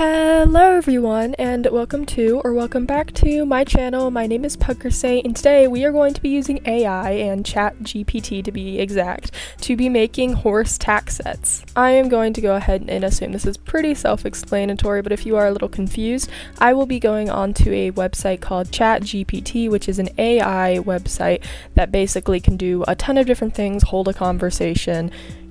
Hello everyone and welcome to or welcome back to my channel. My name is Puckersay and today we are going to be using AI and ChatGPT to be exact to be making horse tack sets. I am going to go ahead and assume this is pretty self-explanatory but if you are a little confused I will be going on to a website called ChatGPT which is an AI website that basically can do a ton of different things, hold a conversation,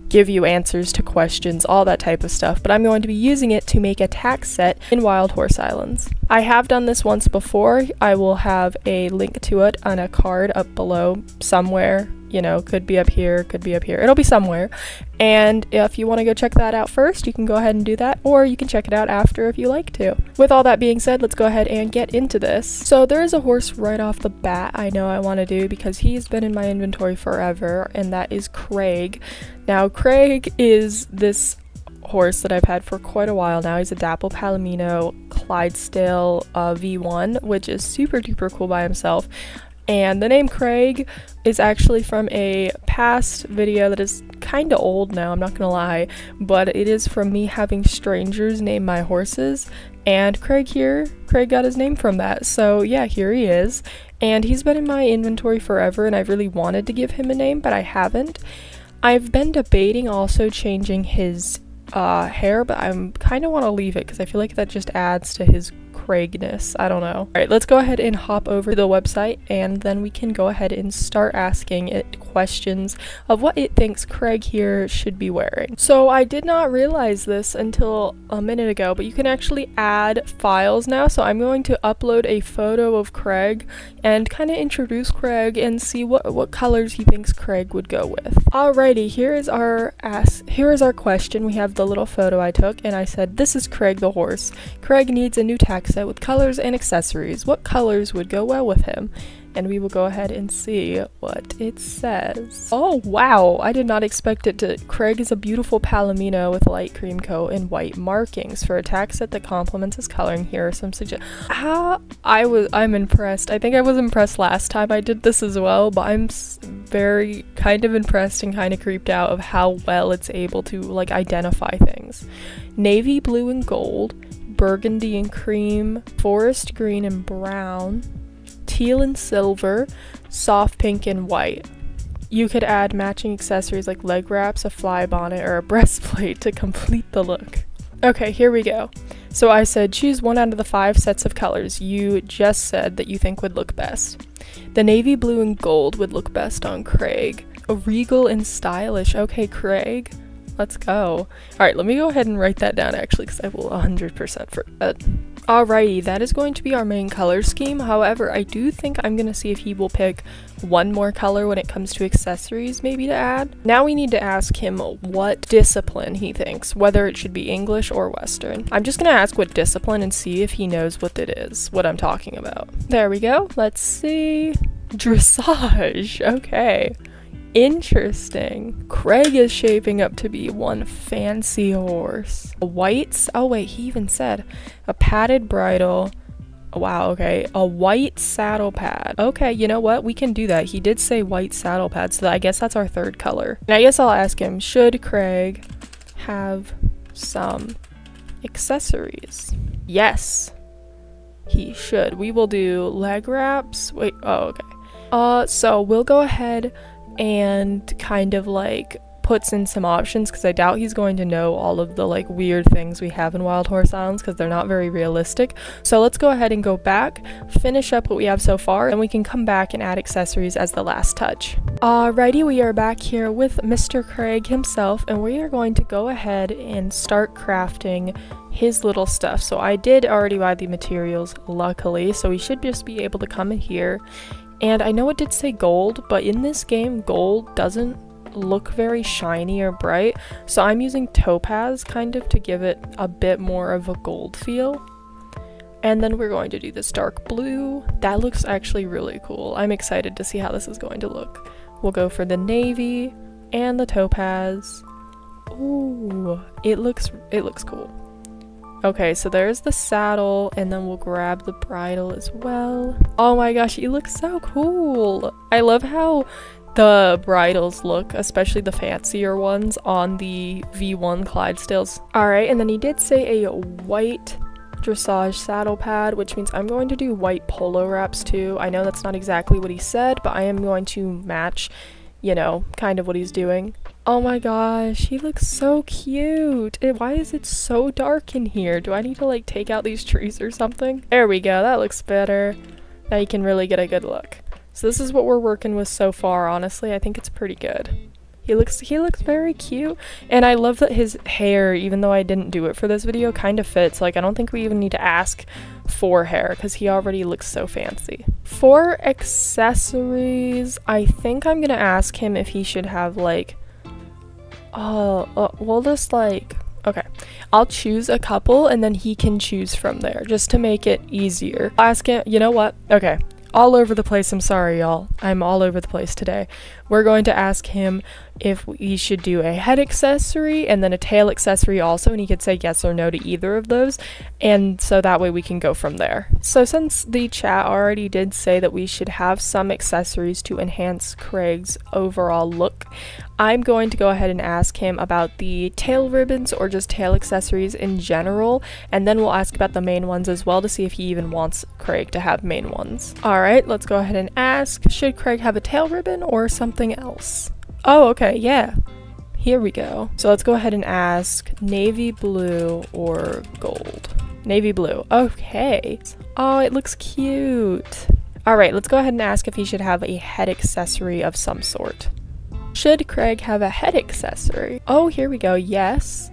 give you answers to questions, all that type of stuff, but I'm going to be using it to make a tack set in Wild Horse Islands. I have done this once before. I will have a link to it on a card up below somewhere you know, could be up here, could be up here. It'll be somewhere. And if you want to go check that out first, you can go ahead and do that, or you can check it out after if you like to. With all that being said, let's go ahead and get into this. So there is a horse right off the bat I know I want to do because he's been in my inventory forever, and that is Craig. Now, Craig is this horse that I've had for quite a while now. He's a Dapple Palomino Clydesdale uh, V1, which is super duper cool by himself. And the name Craig is actually from a past video that is kind of old now, I'm not gonna lie, but it is from me having strangers name my horses. And Craig here, Craig got his name from that. So yeah, here he is. And he's been in my inventory forever, and I've really wanted to give him a name, but I haven't. I've been debating also changing his uh, hair, but I'm kind of want to leave it because I feel like that just adds to his Craigness. I don't know. Alright, let's go ahead and hop over to the website and then we can go ahead and start asking it questions of what it thinks Craig here should be wearing. So I did not realize this until a minute ago, but you can actually add files now. So I'm going to upload a photo of Craig and kind of introduce Craig and see what, what colors he thinks Craig would go with. Alrighty, here is our ask here is our question. We have the little photo I took and I said, this is Craig the horse. Craig needs a new tack set with colors and accessories. What colors would go well with him? And we will go ahead and see what it says. Oh wow, I did not expect it to- Craig is a beautiful palomino with light cream coat and white markings. For a tack set that complements his coloring, here are some suggestions. How ah, I was- I'm impressed. I think I was impressed last time I did this as well, but I'm very kind of impressed and kind of creeped out of how well it's able to like identify things. Navy blue and gold, burgundy and cream, forest green and brown, teal and silver, soft pink and white. You could add matching accessories like leg wraps, a fly bonnet, or a breastplate to complete the look. Okay, here we go. So I said choose one out of the five sets of colors you just said that you think would look best. The navy blue and gold would look best on Craig. A regal and stylish. Okay, Craig. Let's go. Alright, let me go ahead and write that down actually because I will 100% forget. Uh, Alrighty, that is going to be our main color scheme. However, I do think I'm going to see if he will pick one more color when it comes to accessories maybe to add. Now we need to ask him what discipline he thinks, whether it should be English or Western. I'm just going to ask what discipline and see if he knows what it is, what I'm talking about. There we go. Let's see. Dressage. Okay. Interesting. Craig is shaping up to be one fancy horse. A white, oh wait, he even said a padded bridle. Wow, okay. A white saddle pad. Okay, you know what? We can do that. He did say white saddle pad, so I guess that's our third color. And I guess I'll ask him, should Craig have some accessories? Yes, he should. We will do leg wraps. Wait, oh, okay. Uh, so we'll go ahead and kind of like puts in some options because I doubt he's going to know all of the like weird things we have in Wild Horse Islands because they're not very realistic. So let's go ahead and go back, finish up what we have so far, and we can come back and add accessories as the last touch. Alrighty, we are back here with Mr. Craig himself, and we are going to go ahead and start crafting his little stuff. So I did already buy the materials, luckily, so we should just be able to come in here and I know it did say gold, but in this game, gold doesn't look very shiny or bright. So I'm using topaz kind of to give it a bit more of a gold feel. And then we're going to do this dark blue. That looks actually really cool. I'm excited to see how this is going to look. We'll go for the navy and the topaz. Ooh, it looks it looks cool. Okay, so there's the saddle, and then we'll grab the bridle as well. Oh my gosh, he looks so cool. I love how the bridles look, especially the fancier ones on the V1 Clydesdales. Alright, and then he did say a white dressage saddle pad, which means I'm going to do white polo wraps too. I know that's not exactly what he said, but I am going to match, you know, kind of what he's doing. Oh my gosh, he looks so cute. why is it so dark in here? Do I need to like take out these trees or something? There we go, that looks better. Now you can really get a good look. So this is what we're working with so far, honestly. I think it's pretty good. He looks he looks very cute. And I love that his hair, even though I didn't do it for this video, kind of fits. Like I don't think we even need to ask for hair because he already looks so fancy. For accessories, I think I'm gonna ask him if he should have like uh, uh we'll just like Okay, I'll choose a couple and then he can choose from there just to make it easier. Ask him, you know what? Okay, all over the place. I'm sorry, y'all. I'm all over the place today. We're going to ask him if we should do a head accessory and then a tail accessory also, and he could say yes or no to either of those, and so that way we can go from there. So since the chat already did say that we should have some accessories to enhance Craig's overall look, I'm going to go ahead and ask him about the tail ribbons or just tail accessories in general, and then we'll ask about the mane ones as well to see if he even wants Craig to have mane ones. Alright, let's go ahead and ask, should Craig have a tail ribbon or something else? Oh, okay, yeah. Here we go. So let's go ahead and ask navy blue or gold. Navy blue. Okay. Oh, it looks cute. Alright, let's go ahead and ask if he should have a head accessory of some sort. Should Craig have a head accessory? Oh, here we go. Yes.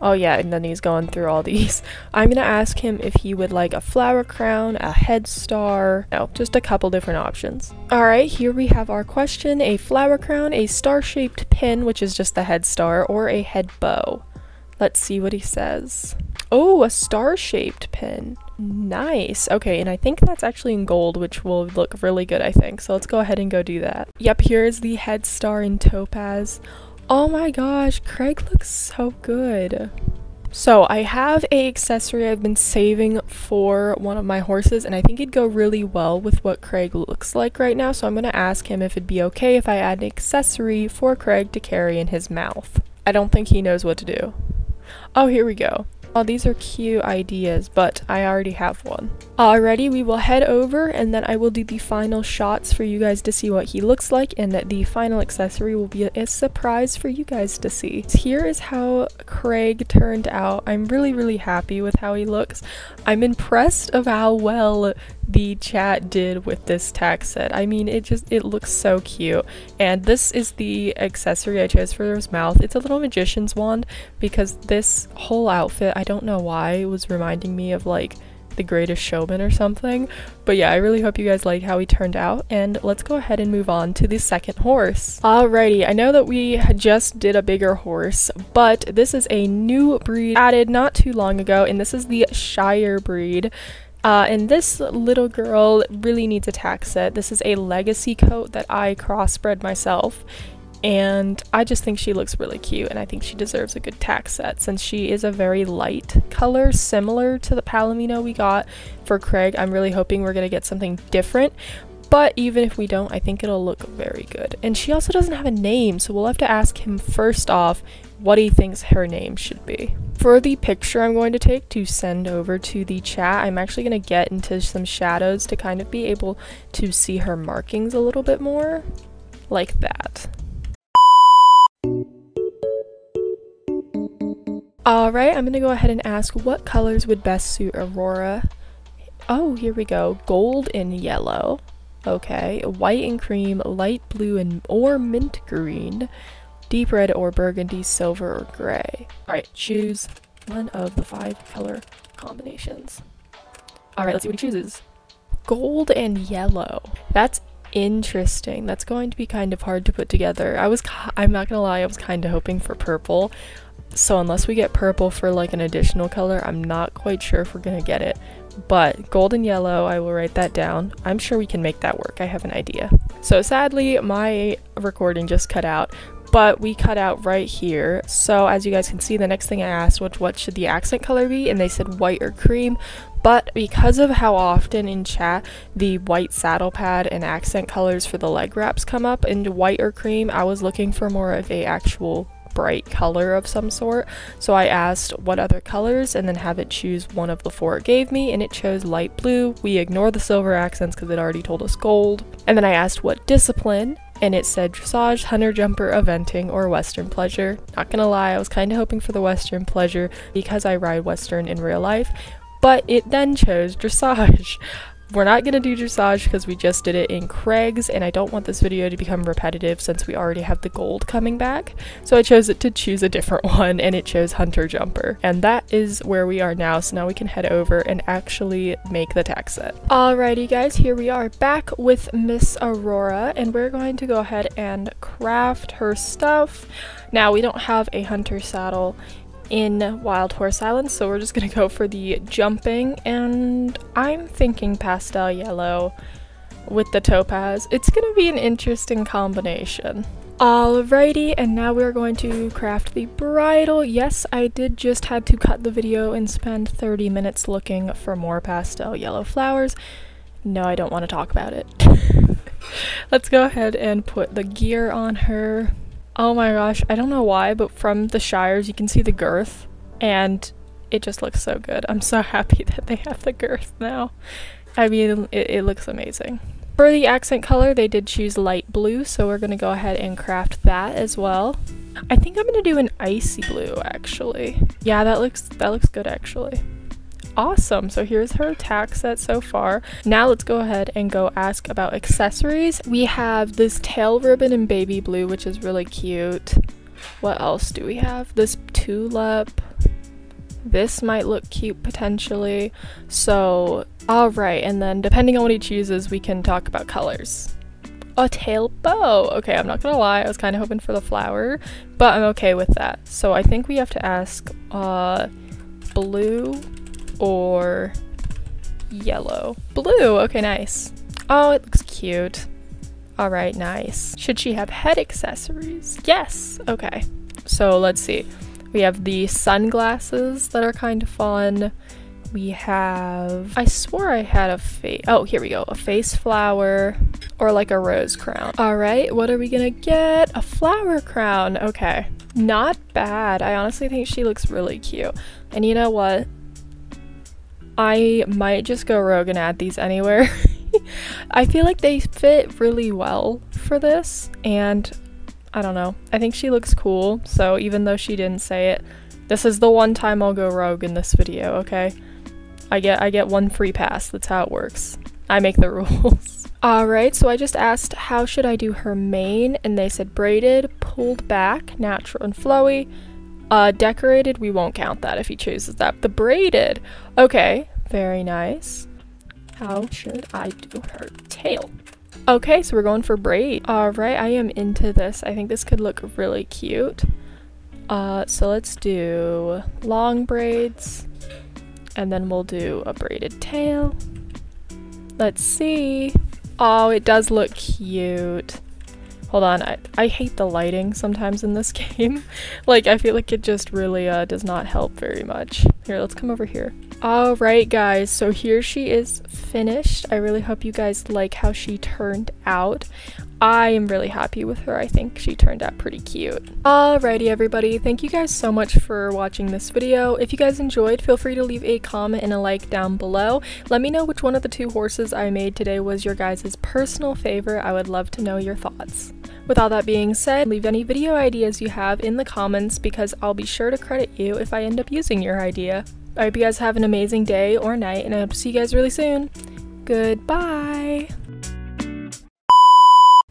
Oh yeah, and then he's going through all these. I'm gonna ask him if he would like a flower crown, a head star, no, just a couple different options. Alright, here we have our question, a flower crown, a star-shaped pin, which is just the head star, or a head bow. Let's see what he says. Oh, a star-shaped pin. Nice. Okay, and I think that's actually in gold, which will look really good, I think. So let's go ahead and go do that. Yep, here is the head star in topaz. Oh my gosh, Craig looks so good. So I have a accessory I've been saving for one of my horses and I think it'd go really well with what Craig looks like right now. So I'm going to ask him if it'd be okay if I add an accessory for Craig to carry in his mouth. I don't think he knows what to do. Oh, here we go. Oh, these are cute ideas, but I already have one. Alrighty, we will head over and then I will do the final shots for you guys to see what he looks like and the final accessory will be a surprise for you guys to see. Here is how Craig turned out. I'm really, really happy with how he looks. I'm impressed of how well the chat did with this tack set. I mean, it just, it looks so cute. And this is the accessory I chose for his mouth. It's a little magician's wand because this whole outfit, I don't know why, was reminding me of like the greatest showman or something. But yeah, I really hope you guys like how he turned out. And let's go ahead and move on to the second horse. Alrighty, I know that we just did a bigger horse, but this is a new breed added not too long ago, and this is the Shire breed. Uh, and this little girl really needs a tack set. This is a legacy coat that I crossbred myself. And I just think she looks really cute and I think she deserves a good tack set since she is a very light color similar to the Palomino we got for Craig. I'm really hoping we're going to get something different. But even if we don't, I think it'll look very good. And she also doesn't have a name, so we'll have to ask him first off what he thinks her name should be. For the picture I'm going to take to send over to the chat, I'm actually going to get into some shadows to kind of be able to see her markings a little bit more, like that. Alright, I'm going to go ahead and ask what colors would best suit Aurora. Oh, here we go. Gold and yellow. Okay. White and cream, light blue and or mint green, deep red or burgundy, silver or gray. Alright, choose one of the five color combinations. Alright, let's see what he chooses. Gold and yellow. That's interesting. That's going to be kind of hard to put together. I was, I'm not gonna lie, I was kind of hoping for purple. So unless we get purple for like an additional color, I'm not quite sure if we're gonna get it. But gold and yellow, I will write that down. I'm sure we can make that work. I have an idea. So sadly, my recording just cut out, but we cut out right here. So as you guys can see, the next thing I asked was what should the accent color be, and they said white or cream. but because of how often in chat the white saddle pad and accent colors for the leg wraps come up in white or cream, I was looking for more of a actual bright color of some sort. So I asked what other colors and then have it choose one of the four it gave me and it chose light blue. We ignore the silver accents because it already told us gold. And then I asked what discipline and it said dressage, hunter jumper, eventing, or western pleasure. Not gonna lie, I was kind of hoping for the western pleasure because I ride western in real life, but it then chose dressage. We're not going to do dressage because we just did it in Craig's and I don't want this video to become repetitive since we already have the gold coming back. So I chose it to choose a different one and it chose Hunter Jumper. And that is where we are now. So now we can head over and actually make the tack set. Alrighty guys, here we are back with Miss Aurora and we're going to go ahead and craft her stuff. Now we don't have a hunter saddle in Wild Horse Island, so we're just gonna go for the jumping, and I'm thinking pastel yellow with the topaz. It's gonna be an interesting combination. Alrighty, and now we're going to craft the bridle. Yes, I did just had to cut the video and spend 30 minutes looking for more pastel yellow flowers. No, I don't want to talk about it. Let's go ahead and put the gear on her. Oh my gosh, I don't know why, but from the Shires you can see the girth and it just looks so good. I'm so happy that they have the girth now. I mean, it, it looks amazing. For the accent color, they did choose light blue, so we're to go ahead and craft that as well. I think I'm to do an icy blue, actually. Yeah, that looks that looks good, actually awesome. So here's her tack set so far. Now let's go ahead and go ask about accessories. We have this tail ribbon in baby blue, which is really cute. What else do we have? This tulip. This might look cute potentially. So, alright, and then depending on what he chooses, we can talk about colors a tail bow. Okay, I'm not gonna lie, I was kind of hoping for the flower, but I'm okay with that. So I think we have to ask uh, blue or yellow. Blue, okay, nice. Oh, it looks cute. All right, nice. Should she have head accessories? Yes, okay. So let's see. We have the sunglasses that are kind of fun. We have, I swore I had a face, oh, here we go, a face flower or like a rose crown. All right, what are we gonna get? A flower crown, okay. Not bad. I honestly think she looks really cute. And you know what? I might just go rogue and add these anywhere. I feel like they fit really well for this, and I don't know. I think she looks cool, so even though she didn't say it, this is the one time I'll go rogue in this video, okay? I get I get one free pass. That's how it works. I make the rules. Alright, so I just asked how should I do her mane, and they said braided, pulled back, natural and flowy, uh, decorated, we won't count that if he chooses that. The braided, okay, very nice. How should I do her tail? Okay, so we're going for braid. Alright, I am into this. I think this could look really cute. Uh, so let's do long braids, and then we'll do a braided tail. Let's see. Oh, it does look cute. Hold on, I, I hate the lighting sometimes in this game. like, I feel like it just really uh, does not help very much. Here, let's come over here. Alright guys, so here she is finished. I really hope you guys like how she turned out. I am really happy with her. I think she turned out pretty cute. Alrighty everybody, thank you guys so much for watching this video. If you guys enjoyed, feel free to leave a comment and a like down below. Let me know which one of the two horses I made today was your guys' personal favorite. I would love to know your thoughts. With all that being said, leave any video ideas you have in the comments because I'll be sure to credit you if I end up using your idea. I hope you guys have an amazing day or night and I hope to see you guys really soon. Goodbye!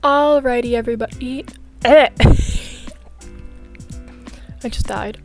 Alrighty everybody. I just died.